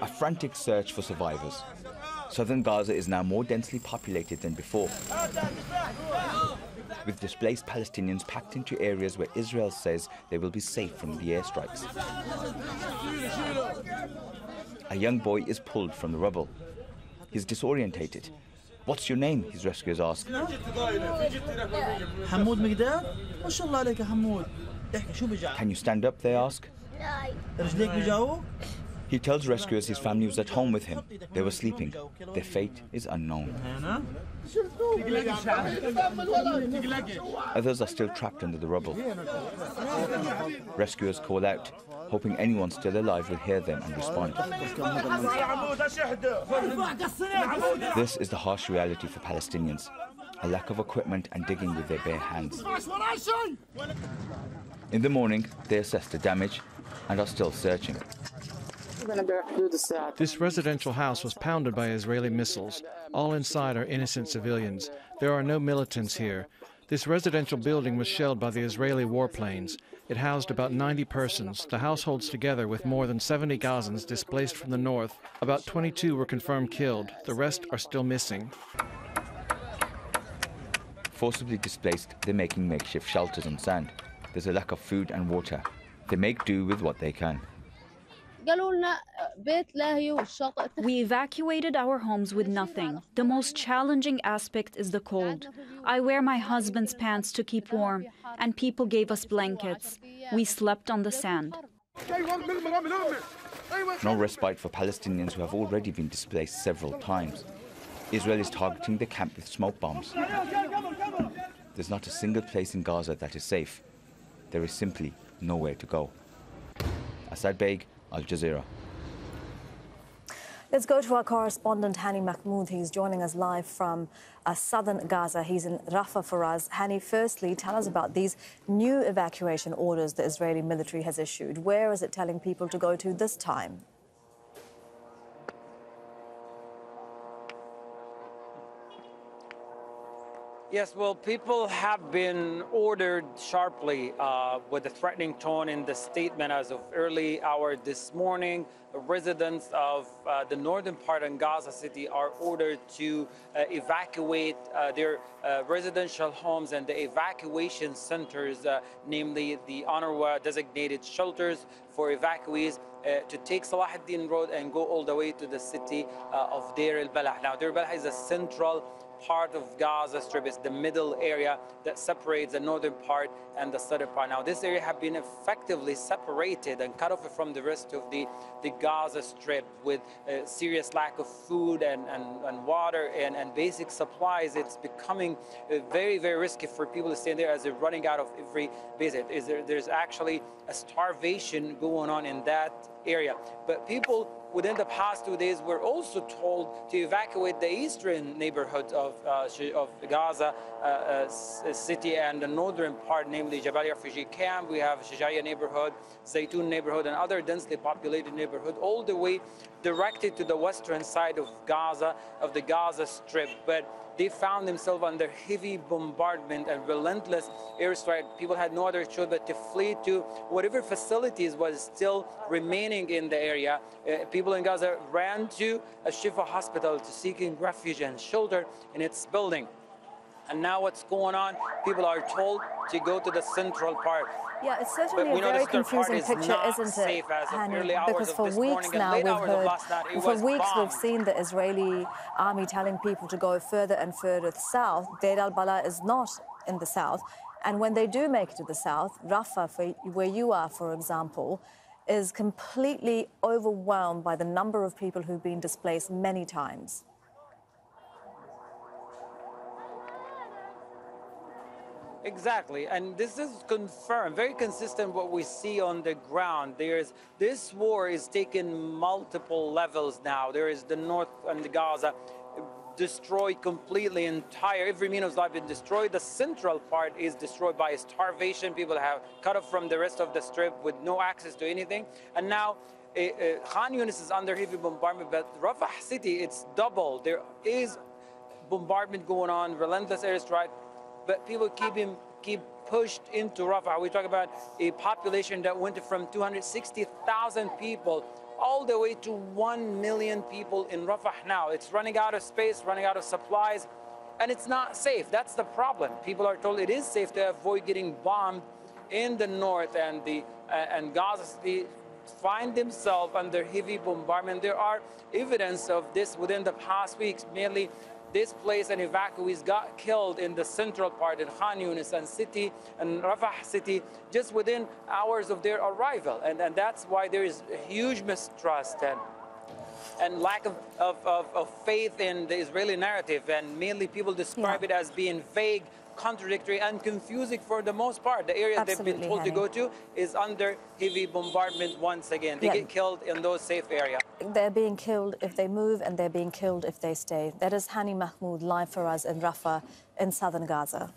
A frantic search for survivors. Southern Gaza is now more densely populated than before, with displaced Palestinians packed into areas where Israel says they will be safe from the airstrikes. A young boy is pulled from the rubble. He's disorientated. What's your name? His rescuers ask. Can you stand up? They ask. He tells rescuers his family was at home with him. They were sleeping. Their fate is unknown. Others are still trapped under the rubble. Rescuers call out, hoping anyone still alive will hear them and respond. This is the harsh reality for Palestinians a lack of equipment and digging with their bare hands. In the morning, they assess the damage and are still searching. This residential house was pounded by Israeli missiles. All inside are innocent civilians. There are no militants here. This residential building was shelled by the Israeli warplanes. It housed about 90 persons. The house holds together with more than 70 Gazans displaced from the north. About 22 were confirmed killed. The rest are still missing. Forcibly displaced, they're making makeshift shelters on sand. There's a lack of food and water. They make do with what they can. We evacuated our homes with nothing. The most challenging aspect is the cold. I wear my husband's pants to keep warm, and people gave us blankets. We slept on the sand. No respite for Palestinians who have already been displaced several times. Israel is targeting the camp with smoke bombs. There's not a single place in Gaza that is safe. There is simply nowhere to go. Assed Baig, Al Jazeera. Let's go to our correspondent Hani Mahmoud. He's joining us live from uh, southern Gaza. He's in Rafah for us. Hani, firstly, tell us about these new evacuation orders the Israeli military has issued. Where is it telling people to go to this time? Yes, well, people have been ordered sharply uh, with a threatening tone in the statement as of early hour this morning. Residents of uh, the northern part of Gaza City are ordered to uh, evacuate uh, their uh, residential homes and the evacuation centers, uh, namely the UNRWA designated shelters for evacuees. to take Salah ad-Din Road and go all the way to the city of Deir el-Balah. Now, Deir el-Balah is a central part of Gaza Strip is the middle area that separates the northern part and the southern part. Now, this area have been effectively separated and cut off from the rest of the, the Gaza Strip with a serious lack of food and, and, and water and, and basic supplies. It's becoming uh, very, very risky for people to stay there as they're running out of every visit. Is there, there's actually a starvation going on in that area. But people within the past two days were also told to evacuate the eastern neighborhood of, uh, of Gaza uh, uh, city and the northern part, namely Jabalia refugee camp. We have Shajaya neighborhood, Zaytun neighborhood, and other densely populated neighborhood, all the way directed to the western side of Gaza, of the Gaza Strip. But they found themselves under heavy bombardment and relentless airstrike. People had no other choice but to flee to whatever facilities was still remaining in the area. Uh, people in Gaza ran to a Shifa hospital to seeking refuge and shelter in its building. And now what's going on? People are told to go to the central part. Yeah, it's certainly a very confusing picture, isn't it, Hani? Because for weeks now we've heard, night, for weeks bombed. we've seen the Israeli army telling people to go further and further south. Deir al-Balah is not in the south. And when they do make it to the south, Rafah, for, where you are, for example, is completely overwhelmed by the number of people who've been displaced many times. Exactly, and this is confirmed, very consistent what we see on the ground. There's this war is taking multiple levels now. There is the north and the Gaza destroyed completely, entire every means of life been destroyed. The central part is destroyed by starvation. People have cut off from the rest of the strip with no access to anything, and now. Uh, Khan Younis is under heavy bombardment, but Rafah city, it's double. There is bombardment going on, relentless airstrike, but people keep him keep pushed into Rafah. We talk about a population that went from 260,000 people all the way to 1 million people in Rafah now. It's running out of space, running out of supplies, and it's not safe. That's the problem. People are told it is safe to avoid getting bombed in the north and the uh, and Gaza City find themselves under heavy bombardment. There are evidence of this within the past weeks, mainly displaced and evacuees got killed in the central part in Khan Younis and city and Rafah city just within hours of their arrival. And, and that's why there is huge mistrust and and lack of, of, of, of, faith in the Israeli narrative. And mainly people describe yeah. it as being vague, contradictory, and confusing for the most part. The area Absolutely, they've been told Hani. to go to is under heavy bombardment once again. They yeah. get killed in those safe areas. They're being killed if they move, and they're being killed if they stay. That is Hani Mahmoud live for us in Rafah in southern Gaza.